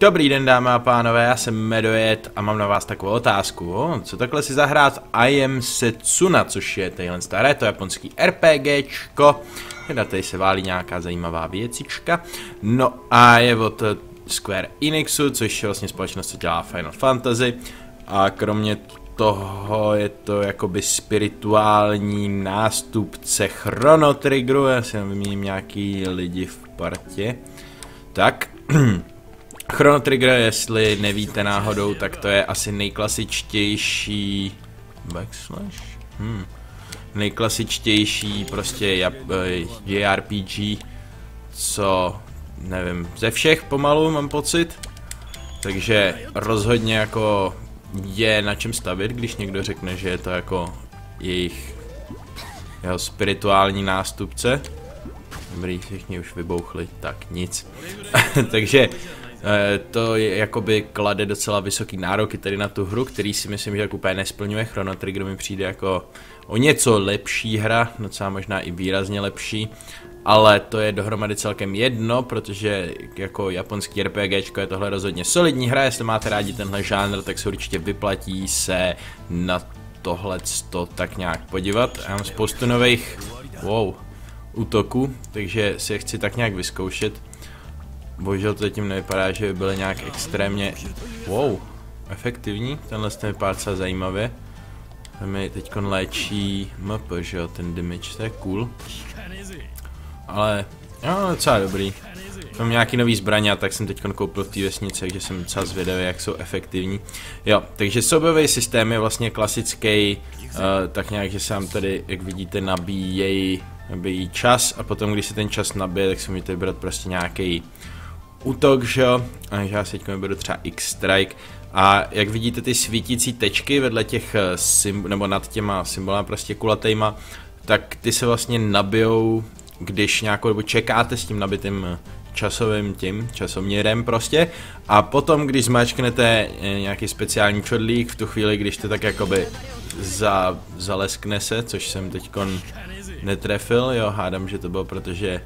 Dobrý den dámy a pánové, já jsem Medojet a mám na vás takovou otázku. O, co takhle si zahrát I am Setsuna, což je tadyhle staré, to japonský RPGčko. Teda tady se válí nějaká zajímavá věcička. No a je od Square Enixu, což je vlastně společnost, co dělá Final Fantasy. A kromě toho je to jakoby spirituální nástupce Chrono Triggeru, já si vyměním nějaký lidi v partě. Tak, Chrono Trigger, jestli nevíte náhodou, tak to je asi nejklasičtější... Backslash? Hmm. Nejklasičtější prostě jap, eh, JRPG, co nevím, ze všech pomalu mám pocit. Takže rozhodně jako je na čem stavit, když někdo řekne, že je to jako jejich jeho spirituální nástupce. Dobrý, všichni už vybouchli, tak nic. Takže Eh, to je, jakoby klade docela vysoký nároky tady na tu hru, který si myslím, že jak úplně nesplňuje. Chrono Trigger mi přijde jako o něco lepší hra, docela možná i výrazně lepší, ale to je dohromady celkem jedno, protože jako japonský RPG je tohle rozhodně solidní hra, jestli máte rádi tenhle žánr, tak se určitě vyplatí se na tohle to tak nějak podívat. Já mám spoustu nových, wow, útoků, takže si je chci tak nějak vyzkoušet. Bohužel to zatím nevypadá, že by byly nějak extrémně, wow, efektivní, tenhle ten vypadá docela zajímavě. To mi teď léčí MP, že jo, ten damage, to je cool. Ale, jo, docela dobrý. Mám nějaký nový zbraně, tak jsem teď koupil v té vesnici, takže jsem docela zvědavý, jak jsou efektivní. Jo, takže soubojový systém je vlastně klasický, uh, tak nějak, že se vám tady, jak vidíte, nabíjejí nabíjí čas a potom, když se ten čas nabije, tak si můžete vybrat prostě nějaký útok, že jo, a já si teď vyberu třeba X-Strike. A jak vidíte ty svítící tečky vedle těch eh, symb nebo nad těma symbolama prostě kulatejma, tak ty se vlastně nabijou, když nějakou dobu čekáte s tím nabitým eh, časovým tím, časoměrem prostě. A potom, když zmáčknete eh, nějaký speciální čodlík, v tu chvíli, když to tak jakoby za, zaleskne se, což jsem teďkon netrefil, jo, hádám, že to bylo, protože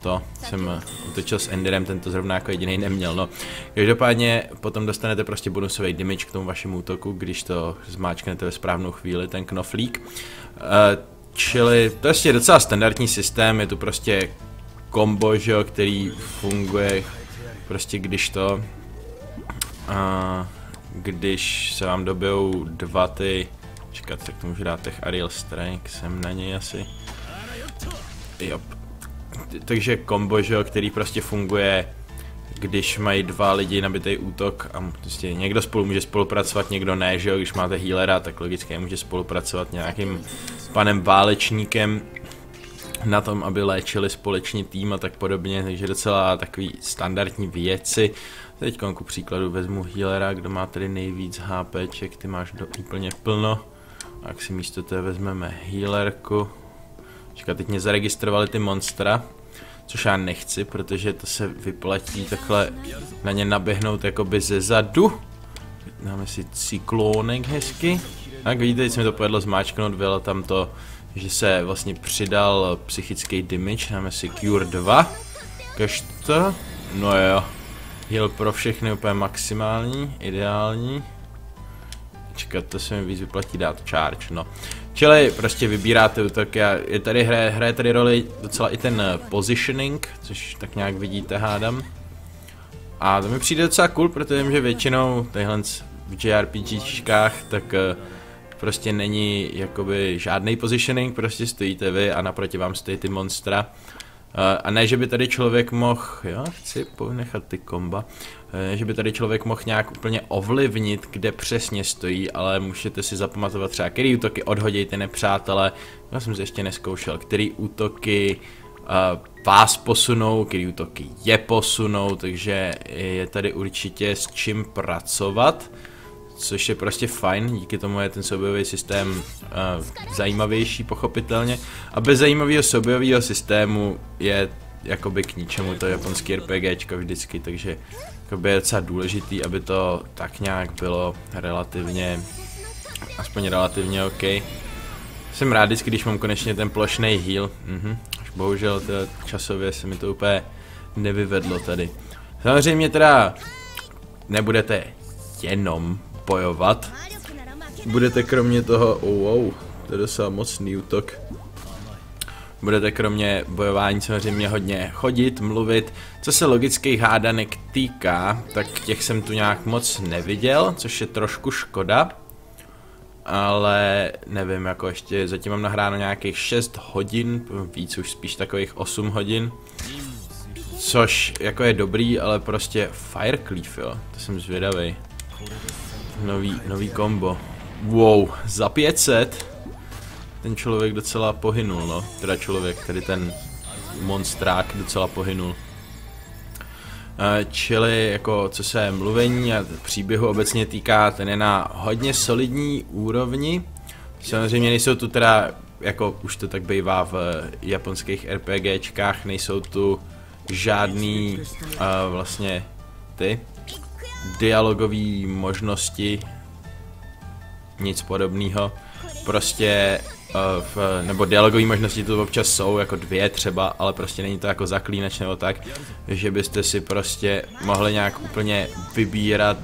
to jsem utočil s Enderem, ten to zrovna jako jediný neměl, no. Každopádně potom dostanete prostě bonusový damage k tomu vašemu útoku, když to zmáčknete ve správnou chvíli, ten knoflík. Uh, čili to je docela standardní systém, je tu prostě kombo, že jo, který funguje prostě když to, uh, když se vám dobijou dva ty, čekat, tak to můžu dát těch Ariel Strike, jsem na něj asi. Jop, takže kombo, že jo, který prostě funguje, když mají dva lidi nabitý útok a prostě někdo spolu může spolupracovat, někdo ne, že jo, když máte healera, tak logicky může spolupracovat nějakým panem válečníkem na tom, aby léčili společný tým a tak podobně, takže docela takový standardní věci. Teď ku příkladu vezmu healera, kdo má tady nejvíc HPček, ty máš do úplně plno. A jak si místo toho vezmeme healerku, Čeká, teď mě zaregistrovali ty monstra, což já nechci, protože to se vyplatí takhle na ně naběhnout jakoby ze zadu. Dáme si cyklónek hezky. Tak vidíte, teď se mi to povedlo zmáčknout, bylo tam to, že se vlastně přidal psychický damage, dáme si Cure 2. Kaž to? No jo. Heal pro všechny úplně maximální, ideální. Čekat, to se mi víc vyplatí dát charge, no. Čili prostě vybíráte útoky a je tady hraje, hraje tady roli docela i ten eh, positioning, což tak nějak vidíte hádám. A to mi přijde docela cool, protože vím, že většinou tadyhle v JRPGčkách tak uh, prostě není jakoby žádný positioning, prostě stojíte vy a naproti vám stojí ty monstra. Uh, a ne, že by tady člověk mohl, jo, chci ponechat ty komba, uh, že by tady člověk mohl nějak úplně ovlivnit, kde přesně stojí, ale můžete si zapamatovat třeba, který útoky odhodějte nepřátele, já jsem se ještě neskoušel, který útoky uh, vás posunou, který útoky je posunou, takže je tady určitě s čím pracovat což je prostě fajn, díky tomu je ten soubojový systém uh, zajímavější pochopitelně a bez zajímavého soubojového systému je jakoby k ničemu to japonský RPGčko vždycky, takže jakoby je docela důležitý, aby to tak nějak bylo relativně, aspoň relativně OK. Jsem rád vždycky, když mám konečně ten plošný heal, mhm. Až bohužel to časově se mi to úplně nevyvedlo tady. Samozřejmě teda nebudete jenom bojovat, budete kromě toho, oh wow, to je docela mocný útok. Budete kromě bojování samozřejmě hodně chodit, mluvit. Co se logických hádanek týká, tak těch jsem tu nějak moc neviděl, což je trošku škoda. Ale nevím, jako ještě zatím mám nahráno nějakých 6 hodin, víc už spíš takových 8 hodin. Což jako je dobrý, ale prostě Firecleaf, jo, to jsem zvědavý. Nový, nový kombo. Wow, za 500? ten člověk docela pohynul, no. Teda člověk, tedy ten monstrák docela pohynul. Čili jako co se mluvení a příběhu obecně týká, ten je na hodně solidní úrovni. Samozřejmě nejsou tu teda, jako už to tak bývá v japonských RPGčkách, nejsou tu žádný uh, vlastně ty dialogové možnosti, nic podobného. Prostě Eh, v, nebo dialogové možnosti tu občas jsou, jako dvě třeba, ale prostě není to jako zaklínač nebo tak, že byste si prostě mohli nějak úplně vybírat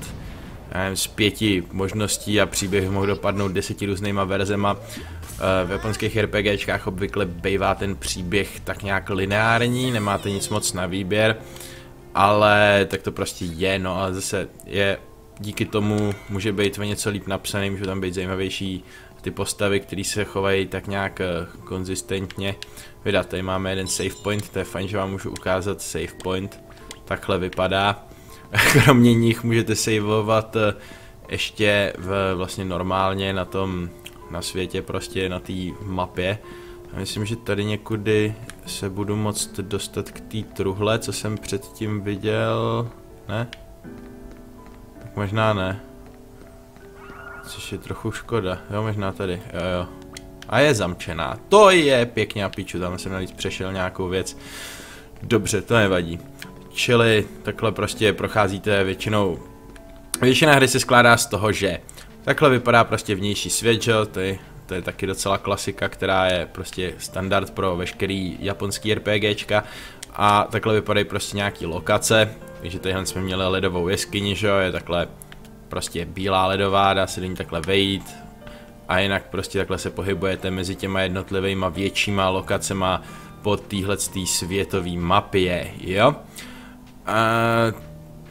nevím, z pěti možností a příběh mohl dopadnout deseti různýma verzema. Eh, v japonských RPGčkách obvykle bývá ten příběh tak nějak lineární, nemáte nic moc na výběr, ale tak to prostě je, no ale zase je díky tomu může být o něco líp napsaný, může tam být zajímavější ty postavy, které se chovají tak nějak eh, konzistentně. Vydat, tady máme jeden save point, to je fajn, že vám můžu ukázat save point. Takhle vypadá. Kromě nich můžete saveovat eh, ještě v, vlastně normálně na tom, na světě, prostě na té mapě. A myslím, že tady někudy se budu moct dostat k té truhle, co jsem předtím viděl. Ne? Tak možná ne. Což je trochu škoda. Jo, možná tady. Jo, jo. A je zamčená. To je pěkně a piču, tam jsem navíc přešel nějakou věc. Dobře, to nevadí. Čili takhle prostě procházíte většinou... Většina hry se skládá z toho, že takhle vypadá prostě vnější svět, že? To je, to je taky docela klasika, která je prostě standard pro veškerý japonský RPGčka. A takhle vypadají prostě nějaký lokace, takže tadyhle jsme měli ledovou jeskyni, že jo, je takhle prostě bílá ledová, dá se do ní takhle vejít a jinak prostě takhle se pohybujete mezi těma jednotlivýma většíma lokacema po téhle světové mapě, jo? A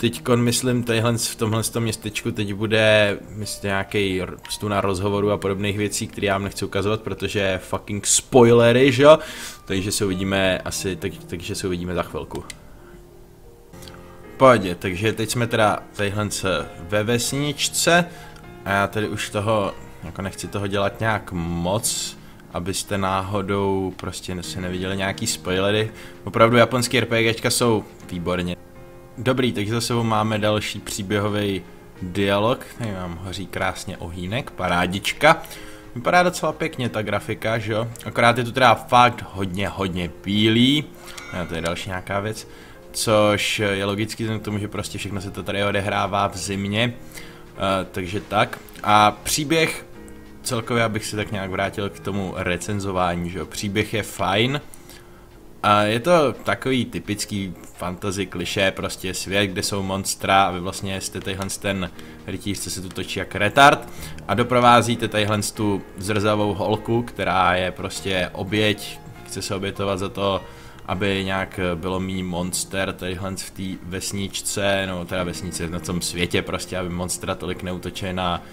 teď myslím, tadyhle v tomhle tom městečku teď bude myslím, nějaký stuna rozhovoru a podobných věcí, které já vám nechci ukazovat, protože fucking spoilery, že jo? Takže se uvidíme asi, tak, takže se uvidíme za chvilku pohodě, takže teď jsme teda tadyhle ve vesničce a já tady už toho, jako nechci toho dělat nějak moc, abyste náhodou prostě si neviděli nějaký spoilery. Opravdu japonský RPGčka jsou výborně. Dobrý, takže za sebou máme další příběhový dialog, tady mám hoří krásně ohýnek, parádička. Vypadá docela pěkně ta grafika, že jo? Akorát je tu teda fakt hodně, hodně bílý. A to je další nějaká věc což je logicky k tomu, že prostě všechno se to tady odehrává v zimě, uh, takže tak. A příběh, celkově abych se tak nějak vrátil k tomu recenzování, že jo, příběh je fajn, a je to takový typický fantasy kliše, prostě svět, kde jsou monstra a vy vlastně jste tadyhle ten rytíř, co se tu točí jak retard a doprovázíte tadyhle tu zrzavou holku, která je prostě oběť, chce se obětovat za to, aby nějak bylo méně monster tadyhle v té vesničce, no teda vesnice na tom světě prostě, aby monstra tolik neutočili na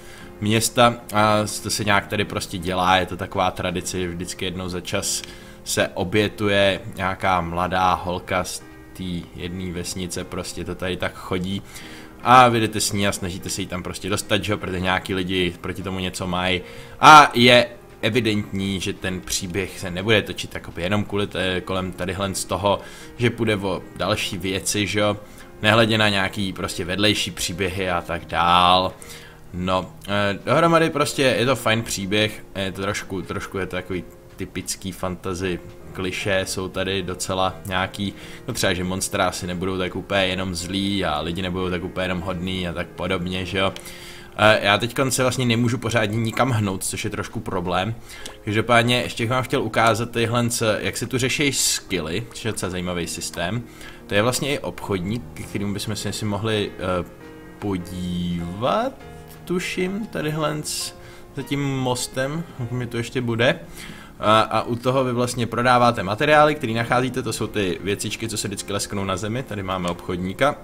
města. A to se nějak tady prostě dělá, je to taková tradice, vždycky jednou za čas se obětuje nějaká mladá holka z té jedné vesnice, prostě to tady tak chodí. A vy jdete s ní a snažíte se jí tam prostě dostat, že protože nějaký lidi proti tomu něco mají. A je evidentní, že ten příběh se nebude točit jakoby jenom kvůli t- kolem tadyhle z toho, že půjde o další věci, že jo, nehledě na nějaký prostě vedlejší příběhy a tak dál. No, eh, dohromady prostě je to fajn příběh, je to trošku, trošku je to takový typický fantasy kliše, jsou tady docela nějaký, no třeba, že monstra asi nebudou tak úplně jenom zlí a lidi nebudou tak úplně jenom hodný a tak podobně, že jo. Já teď se vlastně nemůžu pořádně nikam hnout, což je trošku problém. Každopádně ještě bych vám chtěl ukázat tyhle, jak se tu řeší skilly, což je docela zajímavý systém. To je vlastně i obchodník, k kterému bychom si mohli uh, podívat, tuším, tadyhle za tím mostem, mi to ještě bude. A, a u toho vy vlastně prodáváte materiály, které nacházíte, to jsou ty věcičky, co se vždycky lesknou na zemi, tady máme obchodníka,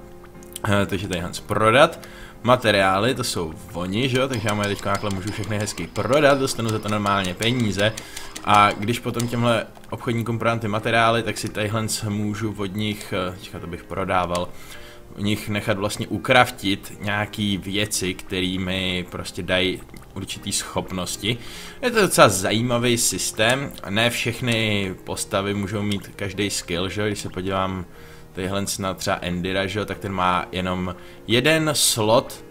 e, takže tady Hans prodat. Materiály, to jsou oni, že jo, takže já mu teď takhle můžu všechny hezky prodat, dostanu za to normálně peníze. A když potom těmhle obchodníkům prodám ty materiály, tak si tadyhle můžu od nich, teďka to bych prodával, u nich nechat vlastně ukraftit nějaký věci, kterými prostě dají určitý schopnosti. Je to docela zajímavý systém, ne všechny postavy můžou mít každý skill, že když se podívám tadyhle na třeba Endira, že tak ten má jenom jeden slot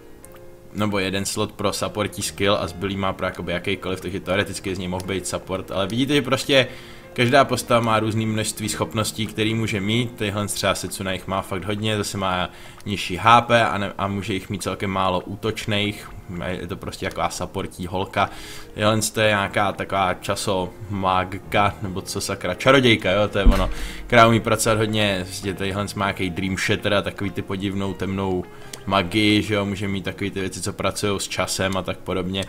nebo jeden slot pro supportí skill a zbylý má pro jakoby jakýkoliv, takže teoreticky z něj mohl být support, ale vidíte, že prostě Každá postava má různé množství schopností, které může mít, tyhle třeba Setsuna jich má fakt hodně, zase má nižší HP a, ne, a může jich mít celkem málo útočných, je to prostě taková supportí holka. Jelen to je nějaká taková časomagka, nebo co sakra, čarodějka, jo, to je ono, která umí pracovat hodně, prostě tadyhle má nějaký Dream Shatter a takový ty podivnou temnou magii, že jo, může mít takový ty věci, co pracují s časem a tak podobně.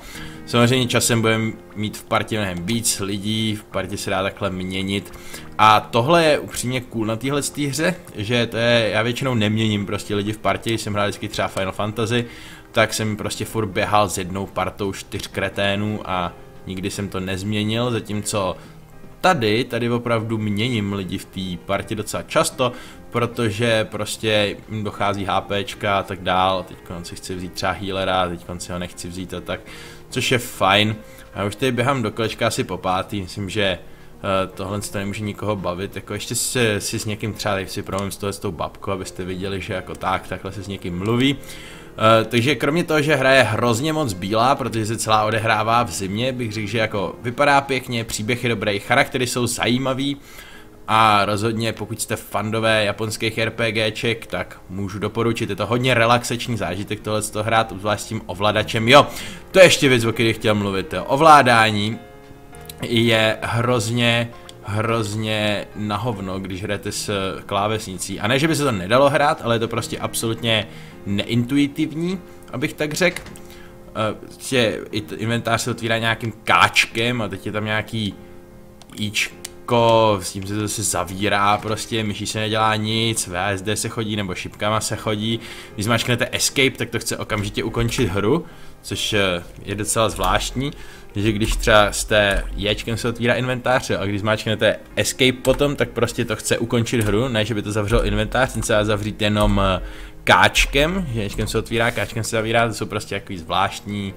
Samozřejmě časem budeme mít v partě mnohem víc lidí, v partě se dá takhle měnit. A tohle je upřímně cool na téhle hře, že to je, já většinou neměním prostě lidi v partě, jsem hrál vždycky třeba Final Fantasy, tak jsem prostě furt běhal s jednou partou čtyř kreténů a nikdy jsem to nezměnil, zatímco tady, tady opravdu měním lidi v té partě docela často, protože prostě jim dochází HPčka a tak dál, teď si chci vzít třeba healera, teď si ho nechci vzít a tak, což je fajn. Já už tady běhám do kolečka asi po pátý, myslím, že tohle to nemůže nikoho bavit, jako ještě si, si s někým třeba si z toho s tou babkou, abyste viděli, že jako tak, takhle se s někým mluví. Uh, takže kromě toho, že hra je hrozně moc bílá, protože se celá odehrává v zimě, bych řekl, že jako vypadá pěkně, příběh je dobrý, charaktery jsou zajímavý a rozhodně pokud jste fandové japonských RPGček, tak můžu doporučit, je to hodně relaxační zážitek tohle to hrát, zvlášť s tím ovladačem. Jo, to je ještě věc, o které chtěl mluvit, jo. ovládání je hrozně hrozně na hovno, když hrajete s klávesnicí. A ne, že by se to nedalo hrát, ale je to prostě absolutně neintuitivní, abych tak řekl. Prostě inventář se otvírá nějakým káčkem a teď je tam nějaký ičko, s tím se to zase zavírá prostě, myší se nedělá nic, VSD se chodí nebo šipkama se chodí. Když zmáčknete escape, tak to chce okamžitě ukončit hru, což eh, je docela zvláštní, že když třeba jste ječkem se otvírá inventář a když zmáčknete escape potom, tak prostě to chce ukončit hru, ne že by to zavřel inventář, ten se dá zavřít jenom eh, káčkem, že ječkem se otvírá, káčkem se zavírá, to jsou prostě takový zvláštní,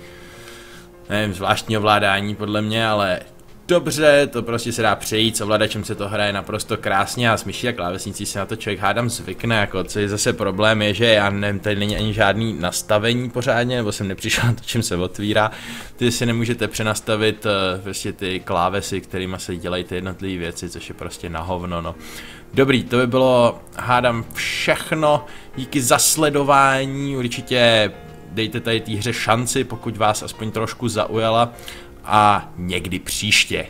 nevím, zvláštní ovládání podle mě, ale dobře, to prostě se dá přejít, s ovladačem se to hraje naprosto krásně a s myší a klávesnicí se na to člověk hádám zvykne, jako co je zase problém je, že já nevím, tady není ani žádný nastavení pořádně, nebo jsem nepřišel na to, čím se otvírá, ty si nemůžete přenastavit uh, prostě ty klávesy, kterými se dělají ty jednotlivé věci, což je prostě na hovno, no. Dobrý, to by bylo, hádám, všechno, díky za sledování, určitě dejte tady té hře šanci, pokud vás aspoň trošku zaujala a někdy příště.